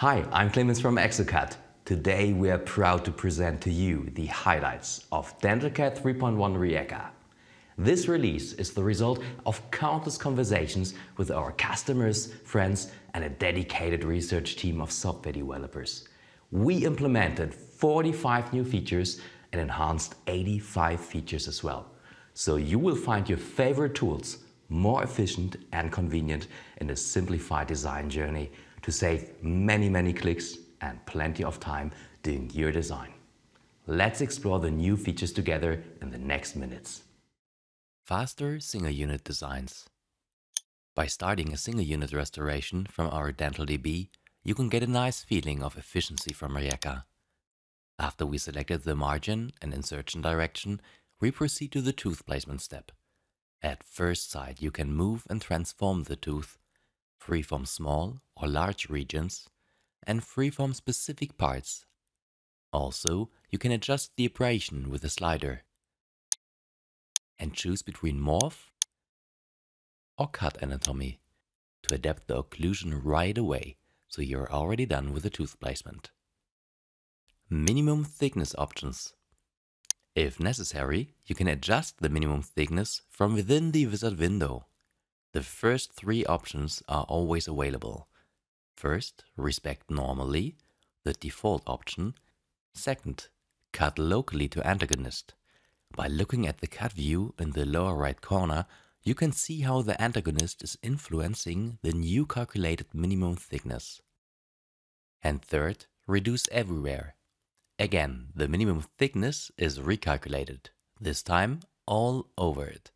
Hi, I'm Clemens from Exocad. Today we are proud to present to you the highlights of DentalCAD 3.1 Rijeka. This release is the result of countless conversations with our customers, friends and a dedicated research team of software developers. We implemented 45 new features and enhanced 85 features as well. So you will find your favorite tools more efficient and convenient in a simplified design journey to save many, many clicks and plenty of time doing your design. Let's explore the new features together in the next minutes. Faster single unit designs. By starting a single unit restoration from our DentalDB, you can get a nice feeling of efficiency from Rijeka. After we selected the margin and insertion direction, we proceed to the tooth placement step. At first sight, you can move and transform the tooth, free from small or large regions, and freeform specific parts. Also, you can adjust the abrasion with a slider and choose between morph or cut anatomy to adapt the occlusion right away so you're already done with the tooth placement. Minimum thickness options. If necessary, you can adjust the minimum thickness from within the wizard window. The first three options are always available. First, respect normally, the default option. Second, cut locally to antagonist. By looking at the cut view in the lower right corner, you can see how the antagonist is influencing the new calculated minimum thickness. And third, reduce everywhere. Again, the minimum thickness is recalculated, this time all over it.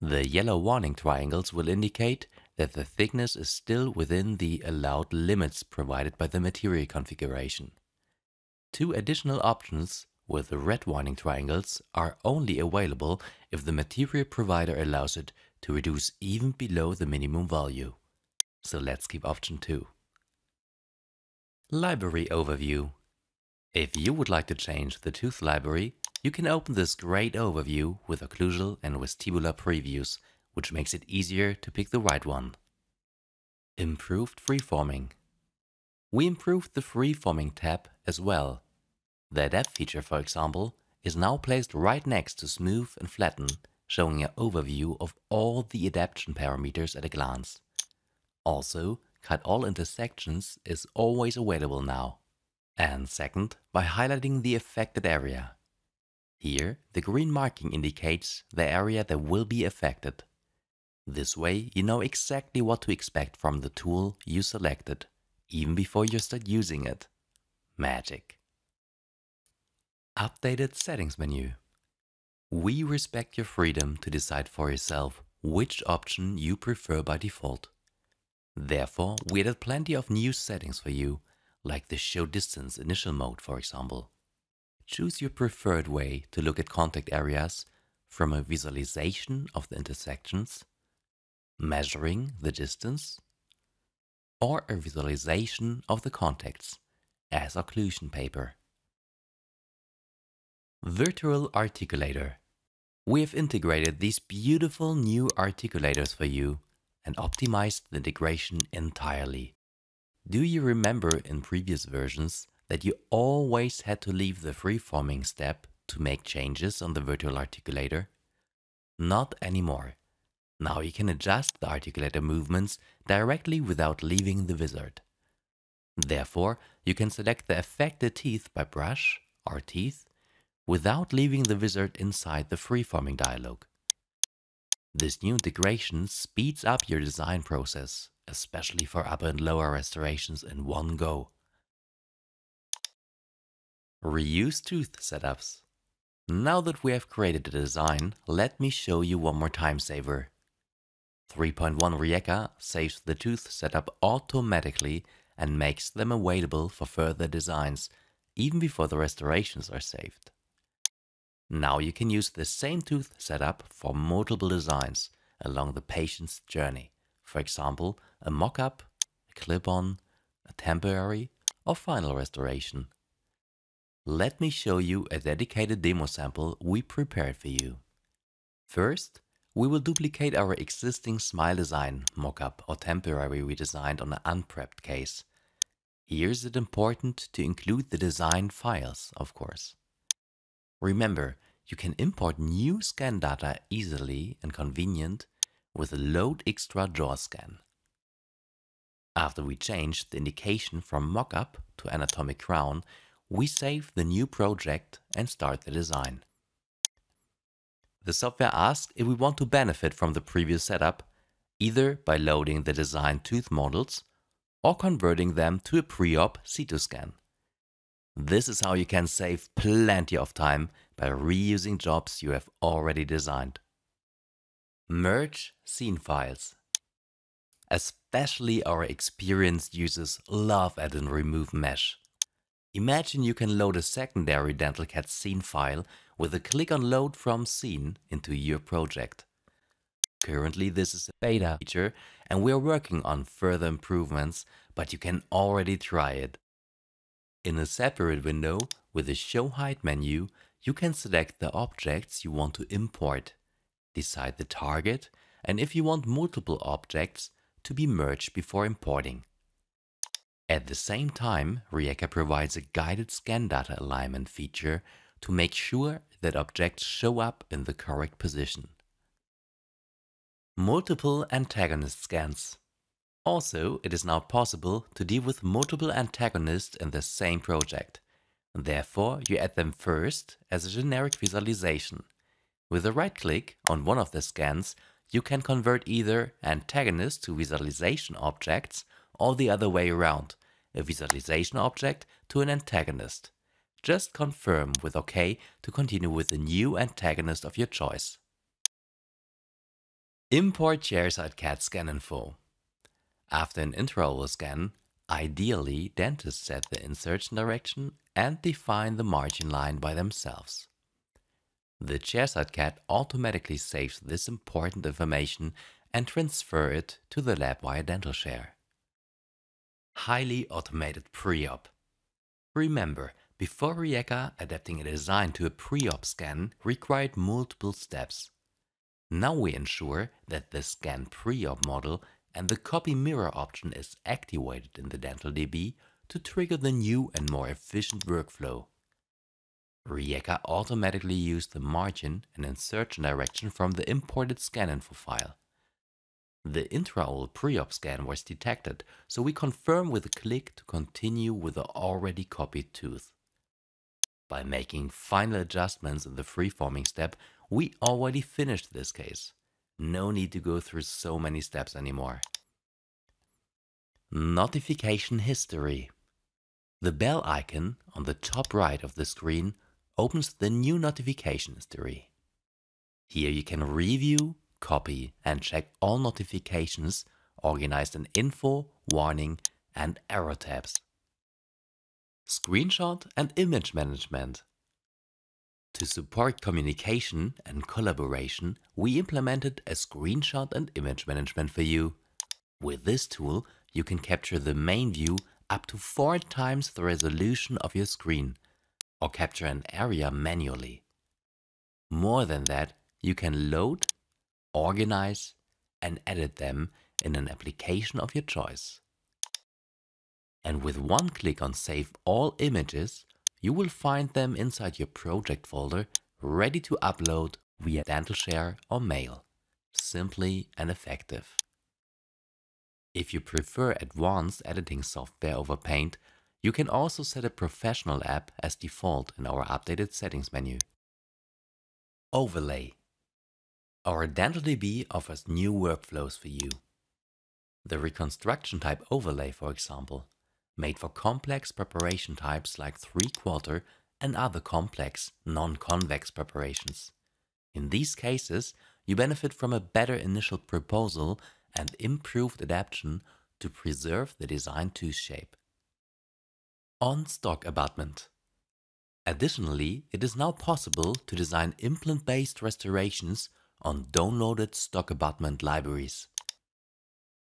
The yellow warning triangles will indicate that the thickness is still within the allowed limits provided by the material configuration. Two additional options with the red warning triangles are only available if the material provider allows it to reduce even below the minimum value. So let's keep option 2. Library Overview If you would like to change the tooth library, you can open this great overview with occlusal and vestibular previews, which makes it easier to pick the right one. Improved Freeforming We improved the Freeforming tab as well the Adapt feature, for example, is now placed right next to Smooth and Flatten, showing an overview of all the adaptation parameters at a glance. Also, Cut All Intersections is always available now. And second, by highlighting the affected area. Here, the green marking indicates the area that will be affected. This way, you know exactly what to expect from the tool you selected, even before you start using it. Magic. Updated settings menu. We respect your freedom to decide for yourself which option you prefer by default. Therefore, we added plenty of new settings for you, like the show distance initial mode for example. Choose your preferred way to look at contact areas from a visualization of the intersections, measuring the distance, or a visualization of the contacts as occlusion paper. Virtual Articulator. We have integrated these beautiful new articulators for you and optimized the integration entirely. Do you remember in previous versions that you always had to leave the freeforming step to make changes on the virtual articulator? Not anymore. Now you can adjust the articulator movements directly without leaving the wizard. Therefore, you can select the affected teeth by brush or teeth without leaving the wizard inside the freeforming dialog. This new integration speeds up your design process, especially for upper and lower restorations in one go. Reuse tooth setups. Now that we have created a design, let me show you one more time saver. 3.1 Rijeka saves the tooth setup automatically and makes them available for further designs, even before the restorations are saved. Now you can use the same tooth setup for multiple designs along the patient's journey. For example, a mock-up, a clip-on, a temporary or final restoration. Let me show you a dedicated demo sample we prepared for you. First, we will duplicate our existing smile design mock-up or temporary we designed on an unprepped case. Here is it important to include the design files, of course. Remember, you can import new scan data easily and convenient with a Load Extra JAWS scan. After we change the indication from mockup to anatomic crown, we save the new project and start the design. The software asks if we want to benefit from the previous setup, either by loading the designed tooth models or converting them to a pre-op CT scan. This is how you can save plenty of time by reusing jobs you have already designed. Merge scene files. Especially our experienced users love add and remove mesh. Imagine you can load a secondary dental DentalCAD scene file with a click on load from scene into your project. Currently this is a beta feature and we are working on further improvements, but you can already try it. In a separate window with the show height menu, you can select the objects you want to import, decide the target, and if you want multiple objects to be merged before importing. At the same time, Rijeka provides a guided scan data alignment feature to make sure that objects show up in the correct position. Multiple antagonist scans. Also, it is now possible to deal with multiple antagonists in the same project. Therefore, you add them first as a generic visualization. With a right click on one of the scans, you can convert either antagonist to visualization objects or the other way around, a visualization object to an antagonist. Just confirm with OK to continue with the new antagonist of your choice. Import ChairsideCAD scan info. After an intraoral scan, ideally dentists set the insertion direction and define the margin line by themselves. The ChairsideCAD automatically saves this important information and transfer it to the lab via DentalShare. Highly automated pre-op. Remember, before Rijeka, adapting a design to a pre-op scan required multiple steps. Now we ensure that the scan pre-op model and the copy mirror option is activated in the DentalDB to trigger the new and more efficient workflow. Rijeka automatically used the margin and insertion direction from the imported scan info file. The intraoral pre-op scan was detected, so we confirm with a click to continue with the already copied tooth. By making final adjustments in the freeforming step, we already finished this case. No need to go through so many steps anymore. Notification history. The bell icon on the top right of the screen opens the new notification history. Here you can review, copy and check all notifications organized in info, warning and error tabs. Screenshot and image management. To support communication and collaboration, we implemented a screenshot and image management for you. With this tool, you can capture the main view up to four times the resolution of your screen, or capture an area manually. More than that, you can load, organize, and edit them in an application of your choice. And with one click on Save All Images, you will find them inside your project folder ready to upload via DentalShare or mail. Simply and effective. If you prefer advanced editing software over Paint, you can also set a professional app as default in our updated settings menu. Overlay. Our DentalDB offers new workflows for you. The reconstruction type overlay, for example, made for complex preparation types like three-quarter and other complex, non-convex preparations. In these cases, you benefit from a better initial proposal and improved adaptation to preserve the design tooth shape. On-stock abutment. Additionally, it is now possible to design implant-based restorations on downloaded stock abutment libraries.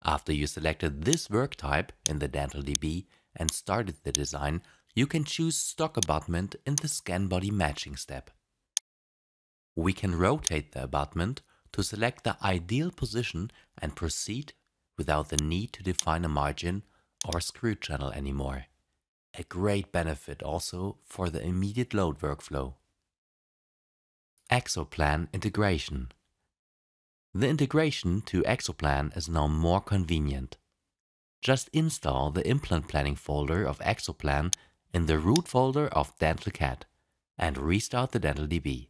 After you selected this work type in the DentalDB and started the design, you can choose stock abutment in the scan body matching step. We can rotate the abutment to select the ideal position and proceed without the need to define a margin or screw channel anymore. A great benefit also for the immediate load workflow. Exoplan integration. The integration to Exoplan is now more convenient. Just install the implant planning folder of Exoplan in the root folder of DentalCAD and restart the DentalDB.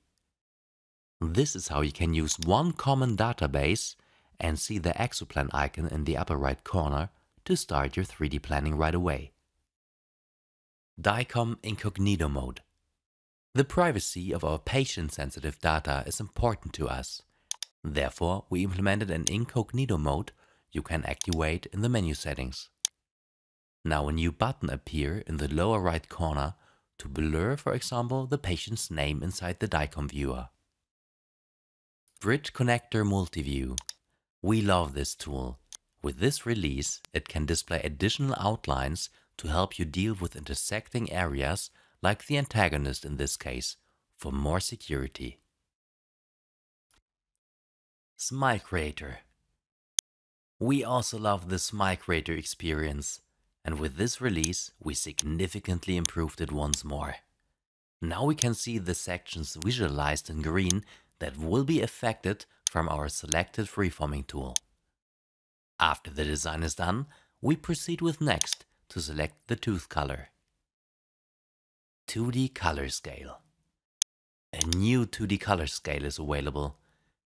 This is how you can use one common database and see the Exoplan icon in the upper right corner to start your 3D planning right away. DICOM Incognito Mode The privacy of our patient-sensitive data is important to us. Therefore, we implemented an incognito mode you can activate in the menu settings. Now a new button appear in the lower right corner to blur, for example, the patient's name inside the DICOM viewer. Bridge Connector Multiview. We love this tool. With this release, it can display additional outlines to help you deal with intersecting areas like the antagonist in this case, for more security. Smile Creator We also love the Smile Creator experience, and with this release we significantly improved it once more. Now we can see the sections visualized in green that will be affected from our selected freeforming tool. After the design is done, we proceed with Next to select the tooth color. 2D Color Scale A new 2D color scale is available.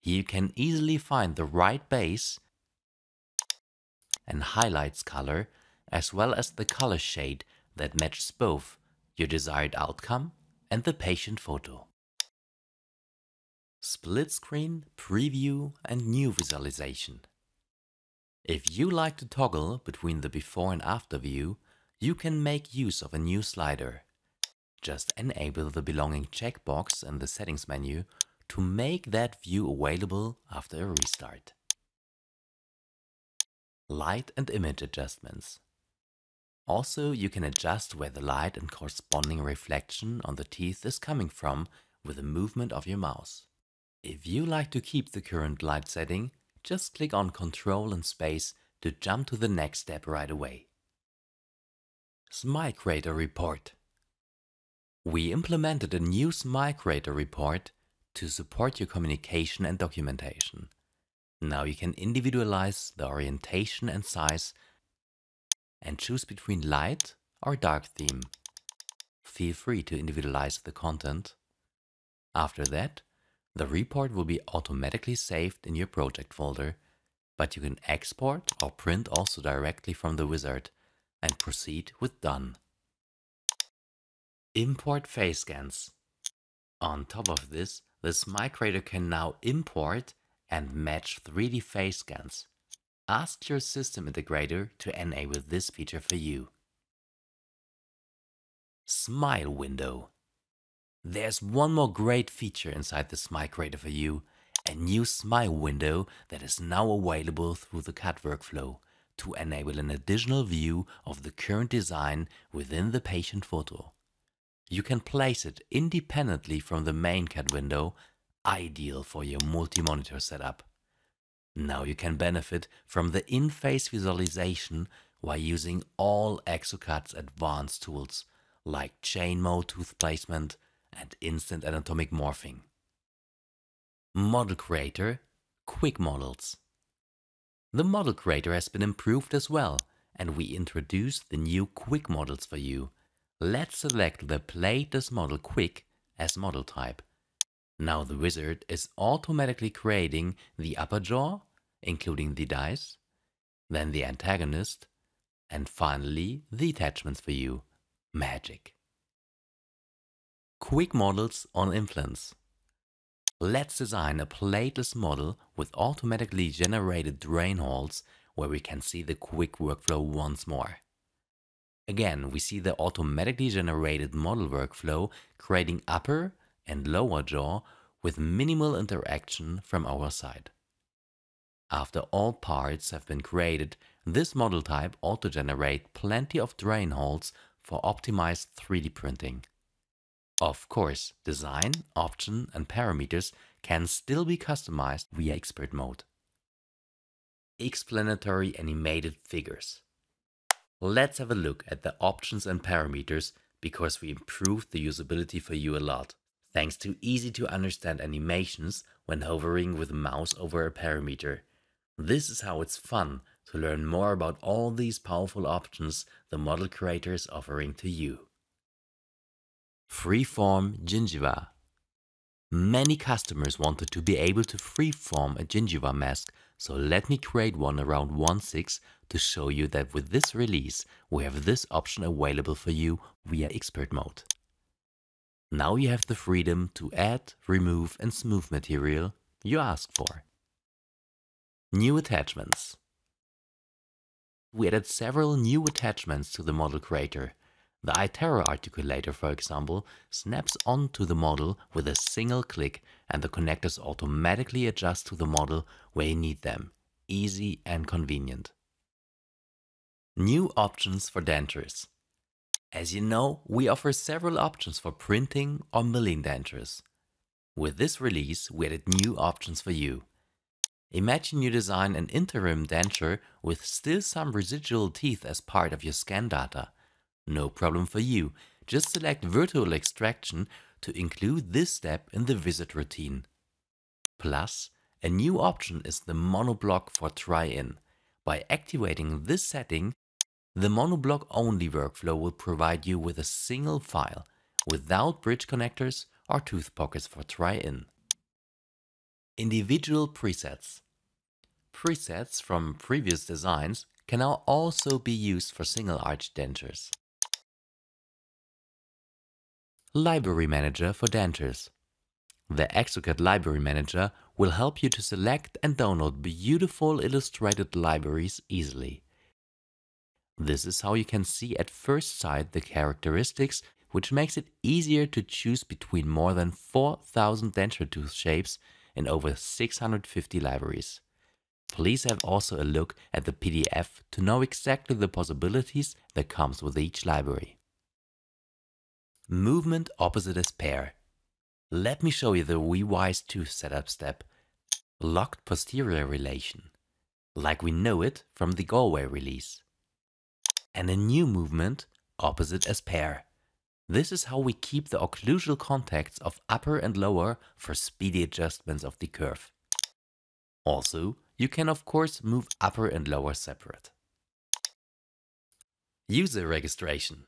You can easily find the right base and highlights color as well as the color shade that matches both your desired outcome and the patient photo. Split screen, preview and new visualization. If you like to toggle between the before and after view, you can make use of a new slider. Just enable the belonging checkbox in the settings menu to make that view available after a restart. Light and image adjustments. Also, you can adjust where the light and corresponding reflection on the teeth is coming from with the movement of your mouse. If you like to keep the current light setting, just click on Control and Space to jump to the next step right away. Smile Creator Report We implemented a new Smile Creator report to support your communication and documentation. Now you can individualize the orientation and size and choose between light or dark theme. Feel free to individualize the content. After that, the report will be automatically saved in your project folder, but you can export or print also directly from the wizard and proceed with Done. Import face scans. On top of this, the Smile Creator can now import and match 3D face scans. Ask your system integrator to enable this feature for you. Smile Window there's one more great feature inside the Smile Creator for you, a new Smile window that is now available through the CAD workflow to enable an additional view of the current design within the patient photo. You can place it independently from the main CAD window, ideal for your multi-monitor setup. Now you can benefit from the in-face visualization while using all Exocad's advanced tools like chain mode tooth placement, and instant anatomic morphing. Model Creator Quick Models The Model Creator has been improved as well, and we introduced the new Quick Models for you. Let's select the Plateless Model Quick as model type. Now the wizard is automatically creating the upper jaw, including the dies, then the antagonist, and finally the attachments for you. Magic. Quick models on implants. Let's design a plateless model with automatically generated drain holes where we can see the quick workflow once more. Again, we see the automatically generated model workflow creating upper and lower jaw with minimal interaction from our side. After all parts have been created, this model type auto-generate plenty of drain holes for optimized 3D printing. Of course, design, option and parameters can still be customized via expert mode. Explanatory animated figures. Let's have a look at the options and parameters because we improved the usability for you a lot, thanks to easy to understand animations when hovering with the mouse over a parameter. This is how it's fun to learn more about all these powerful options the model creator is offering to you. Freeform gingiva. Many customers wanted to be able to freeform a gingiva mask, so let me create one around 1.6 to show you that with this release we have this option available for you via expert mode. Now you have the freedom to add, remove and smooth material you ask for. New attachments. We added several new attachments to the model creator. The iTero articulator, for example, snaps onto the model with a single click and the connectors automatically adjust to the model where you need them. Easy and convenient. New options for dentures. As you know, we offer several options for printing or milling dentures. With this release, we added new options for you. Imagine you design an interim denture with still some residual teeth as part of your scan data. No problem for you, just select virtual extraction to include this step in the visit routine. Plus, a new option is the monoblock for try-in. By activating this setting, the monoblock only workflow will provide you with a single file without bridge connectors or tooth pockets for try-in. Individual presets. Presets from previous designs can now also be used for single arch dentures. Library Manager for dentures. The Exocad Library Manager will help you to select and download beautiful illustrated libraries easily. This is how you can see at first sight the characteristics which makes it easier to choose between more than 4000 denture tooth shapes in over 650 libraries. Please have also a look at the PDF to know exactly the possibilities that comes with each library. Movement opposite as pair. Let me show you the WeWise2 setup step. Locked posterior relation, like we know it from the Galway release and a new movement opposite as pair. This is how we keep the occlusal contacts of upper and lower for speedy adjustments of the curve. Also, you can of course move upper and lower separate. User registration.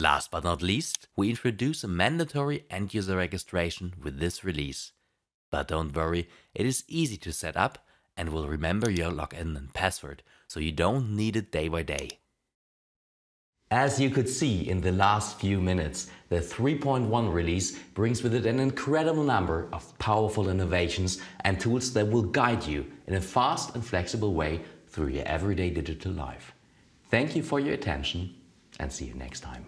Last but not least, we introduce a mandatory end-user registration with this release. But don't worry, it is easy to set up and will remember your login and password, so you don't need it day by day. As you could see in the last few minutes, the 3.1 release brings with it an incredible number of powerful innovations and tools that will guide you in a fast and flexible way through your everyday digital life. Thank you for your attention and see you next time.